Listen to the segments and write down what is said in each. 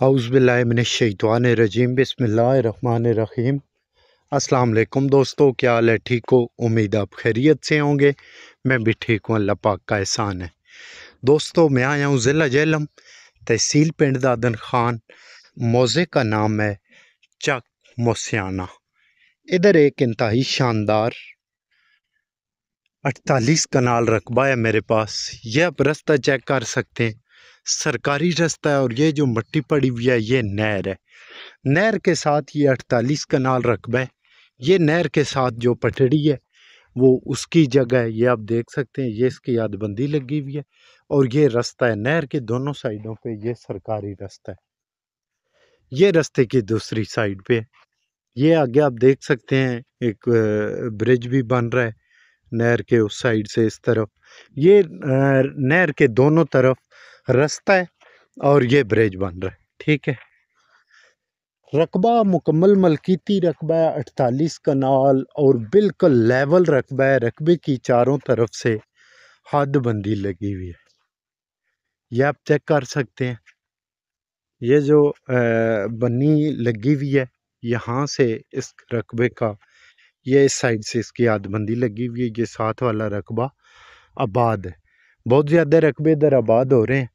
اعوذ باللہ من الشیطان الرجیم، بسم اللہ الرحمن الرحیم۔ السلام علیکم دوستو، کیا حال ہے؟ ٹھیک ہو؟ امید آپ خیریت سے ہوں گے۔ میں بھی ٹھیک ہوں، اللہ پاک کا احسان ہے۔ دوستو، میں آیا ہوں ضلع جہلم تحصیل پنڈ دادن خان۔ موزے کا نام ہے چک موسیانہ۔ ادھر ایک انتہائی شاندار اٹھتالیس کنال رقبہ ہے میرے پاس۔ یہ آپ رستہ چیک کر سکتے ہیں۔ سرکاری رستہ ہے اور یہ جو مٹی پڑی ہوئی ہے، یہ نہر ہے۔ نہر کے ساتھ یہ اٹھتالیس کنال رقبہ ہے۔ یہ نہر کے ساتھ جو پٹڑی ہے، وہ اس کی جگہ ہے۔ یہ آپ دیکھ سکتے ہیں، یہ اس کی یاد بندی لگی ہوئی ہے۔ اور یہ رستہ ہے، نہر کے دونوں سائیڈوں پہ یہ سرکاری رستہ ہے۔ یہ رستے کی دوسری سائیڈ پہ یہ آگے آپ دیکھ سکتے ہیں، ایک برج بھی بن رہا ہے نہر کے اس سائیڈ سے اس طرف۔ یہ نہر کے دونوں طرف رستہ ہے اور یہ بریج بن رہا ہے، ٹھیک ہے۔ رقبہ مکمل ملکیتی رقبہ ہے، اٹھتالیس کنال اور بالکل لیول رقبہ ہے، رقبے کی چاروں طرف سے حد بندی لگی ہوئی ہے۔ یہ آپ چیک کر سکتے ہیں۔ یہ جو بنی لگی ہوئی ہے، یہاں سے اس رقبے کا، یہ اس سائڈ سے اس کی حد بندی لگی ہوئی ہے، یہ ساتھ والا رقبہ آباد ہے۔ بہت زیادہ رقبے ادھر آباد ہو رہے ہیں۔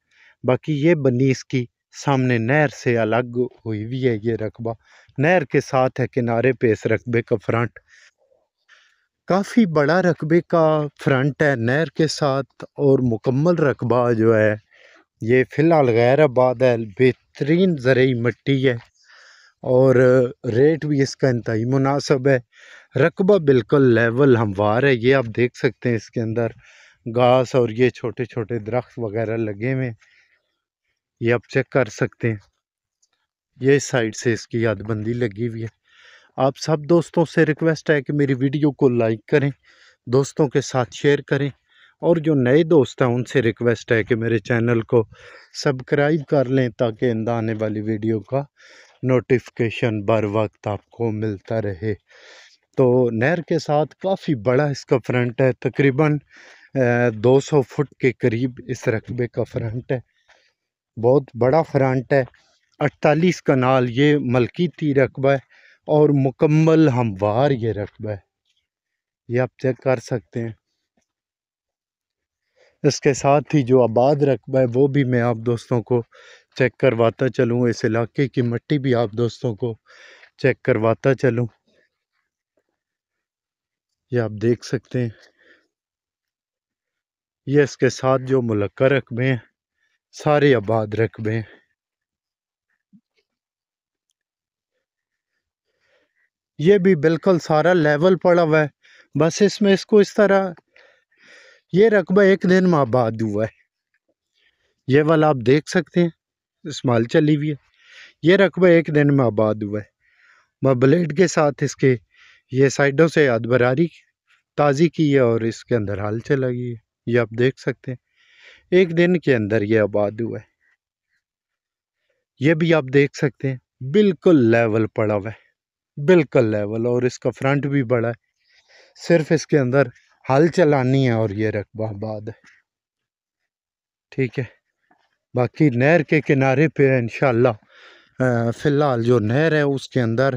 باقی یہ بنی اس کی سامنے نہر سے الگ ہوئی ہوئی ہے یہ رقبہ۔ نہر کے ساتھ ہے کنارے پہ اس رقبے کا فرنٹ۔ کافی بڑا رقبے کا فرنٹ ہے نہر کے ساتھ اور مکمل رقبہ جو ہے یہ فی الحال غیر آباد ہے، بہترین زرعی مٹی ہے اور ریٹ بھی اس کا انتہائی مناسب ہے۔ رقبہ بالکل لیول ہموار ہے، یہ آپ دیکھ سکتے ہیں اس کے اندر گھاس اور یہ چھوٹے چھوٹے درخت وغیرہ لگے ہوئے یہ آپ چیک کر سکتے ہیں۔ یہ سائڈ سے اس کی یاد بندی لگی ہوئی ہے۔ آپ سب دوستوں سے ریکویسٹ ہے کہ میری ویڈیو کو لائک کریں، دوستوں کے ساتھ شیئر کریں، اور جو نئے دوست ہیں ان سے ریکویسٹ ہے کہ میرے چینل کو سبسکرائب کر لیں تاکہ اندہ آنے والی ویڈیو کا نوٹیفکیشن بر وقت آپ کو ملتا رہے۔ تو نہر کے ساتھ کافی بڑا اس کا فرنٹ ہے، تقریباً دو سو فٹ کے قریب اس رقبے کا فرنٹ ہے۔ بہت بڑا فرنٹ ہے۔ اٹھتالیس کنال یہ ملکیتی رقبہ ہے اور مکمل ہموار یہ رقبہ ہے۔ یہ آپ چیک کر سکتے ہیں۔ اس کے ساتھ ہی جو آباد رقبہ ہے وہ بھی میں آپ دوستوں کو چیک کرواتا چلوں۔ اس علاقے کی مٹی بھی آپ دوستوں کو چیک کرواتا چلوں۔ یہ آپ دیکھ سکتے ہیں۔ یہ اس کے ساتھ جو ملکہ رقبے ہیں سارے آباد رقبے ہیں۔ یہ بھی بالکل سارا لیول پڑا ہوا ہے۔ بس اس میں اس کو اس طرح، یہ رقبہ ایک دن میں آباد ہوا ہے۔ یہ والا آپ دیکھ سکتے ہیں اسمال چلی ہوئی ہے۔ یہ رقبہ ایک دن میں آباد ہوا ہے۔ میں بلیڈ کے ساتھ اس کے یہ سائڈوں سے یاد براری تازی کی ہے اور اس کے اندر حال چلا گئی ہے۔ یہ آپ دیکھ سکتے ہیں۔ ایک دن کے اندر یہ آباد ہوا ہے۔ یہ بھی آپ دیکھ سکتے ہیں۔ بالکل لیول پڑا ہوا ہے۔ بالکل لیول اور اس کا فرنٹ بھی بڑا ہے۔ صرف اس کے اندر ہل چلانی ہے اور یہ رقبہ آباد ہے۔ ٹھیک ہے۔ باقی نہر کے کنارے پہ انشاءاللہ فی الحال جو نہر ہے، اس کے اندر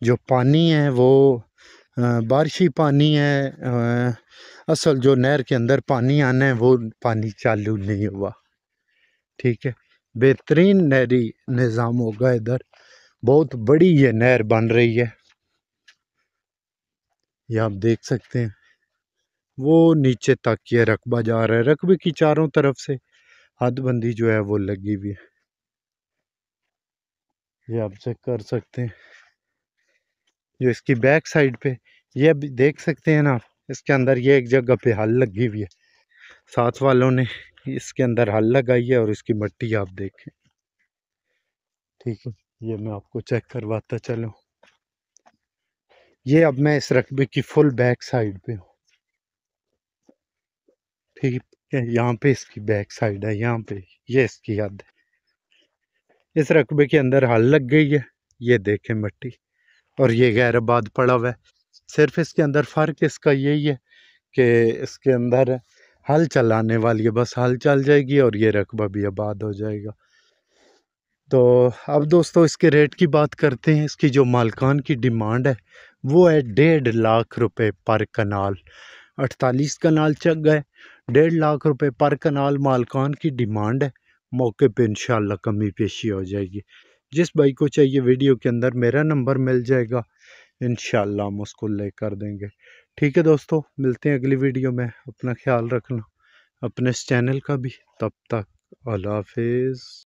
جو پانی ہے، وہ بارشی پانی ہے اصل جو نہر کے اندر پانی آنا ہے، وہ پانی چالو نہیں ہوا۔ ٹھیک ہے، بہترین نہری نظام ہوگا ادھر۔ بہت بڑی یہ نہر بن رہی ہے۔ یہ آپ دیکھ سکتے ہیں۔ وہ نیچے تک یہ رقبہ جا رہا ہے، رقبے کی چاروں طرف سے حد بندی جو ہے وہ لگی ہوئی ہے۔ یہ آپ چیک کر سکتے ہیں۔ جو اس کی بیک سائڈ پہ، یہ بھی دیکھ سکتے ہیں نا آپ، اس کے اندر یہ ایک جگہ پہ حل لگی ہوئی ہے۔ ساتھ والوں نے اس کے اندر حل لگائی ہے اور اس کی مٹی آپ دیکھیں۔ ٹھیک ہے، یہ میں آپ کو چیک کرواتا چلوں۔ یہ اب میں اس رقبے کی فل بیک سائڈ پہ ہوں۔ ٹھیک ہے، یہاں پہ اس کی بیک سائڈ ہے، یہاں پہ یہ اس کی یاد ہے۔ اس رقبے کے اندر حل لگ گئی ہے، یہ دیکھیں مٹی۔ اور یہ غیر آباد پڑا ہوا ہے۔ صرف اس کے اندر فرق اس کا یہی ہے کہ اس کے اندر ہل چلانے والی ہے، بس ہل چل جائے گی اور یہ رقبہ بھی آباد ہو جائے گا۔ تو اب دوستو، اس کے ریٹ کی بات کرتے ہیں۔ اس کی جو مالکان کی ڈیمانڈ ہے وہ ہے ڈیڑھ لاکھ روپے پر کنال۔ اٹھتالیس کنال چک گئے۔ ڈیڑھ لاکھ روپے پر کنال مالکان کی ڈیمانڈ ہے۔ موقع پہ انشاءاللہ کمی پیشی ہو جائے گی۔ جس بھائی کو چاہیے ویڈیو کے اندر میرا نمبر مل جائے گا، انشاءاللہ ہم اس کو لے کر دیں گے۔ ٹھیک ہے دوستو، ملتے ہیں اگلی ویڈیو میں۔ اپنا خیال رکھنا، اپنے اس چینل کا بھی۔ تب تک اللہ حافظ۔